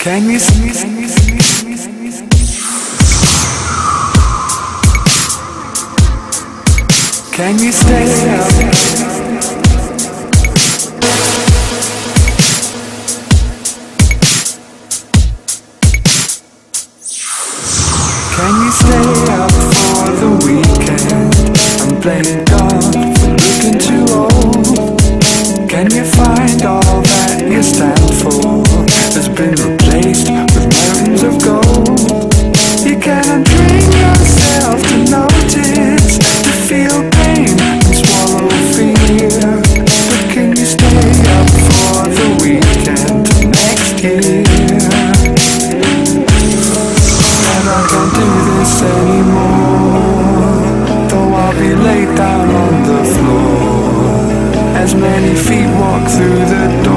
Can you see? Can you? Stay up? Can you stay up for the weekend and blame God for looking too old? Year? And I can't do this anymore. Though I'll be laid down on the floor. As many feet walk through the door,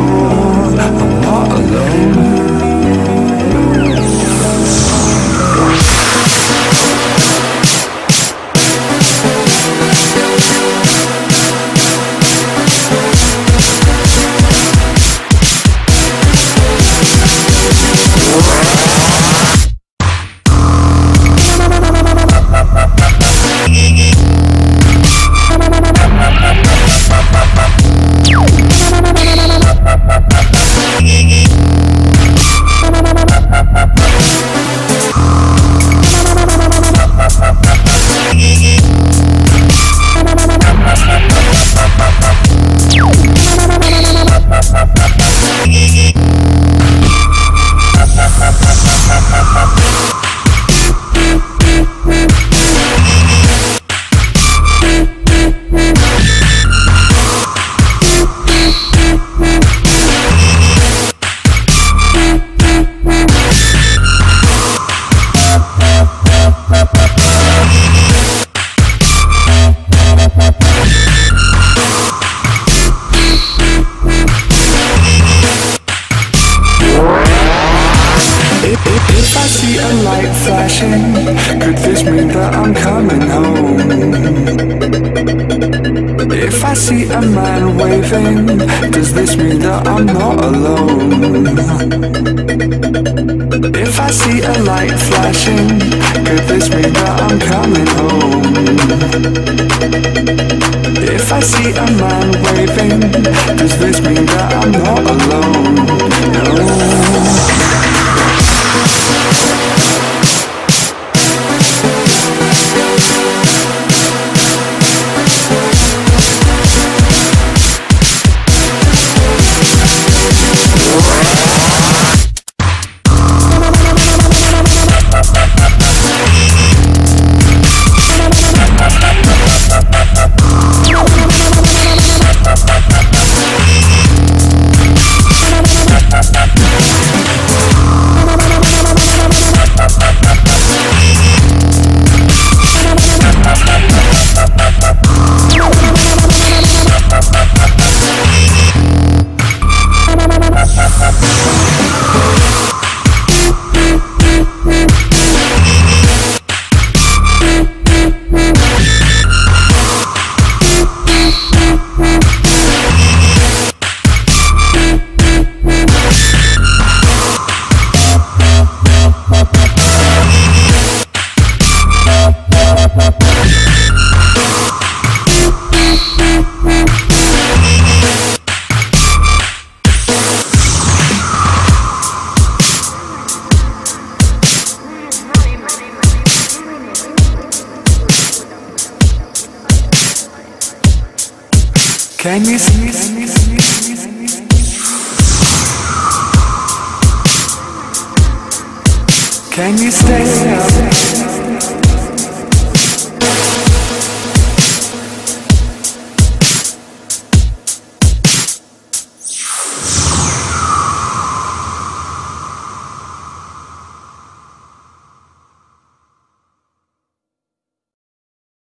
could this mean that I'm coming home? If I see a man waving, does this mean that I'm not alone? If I see a light flashing, could this mean that I'm coming home? If I see a man waving, does this mean that I'm not alone? No. Can you see? Can you stay?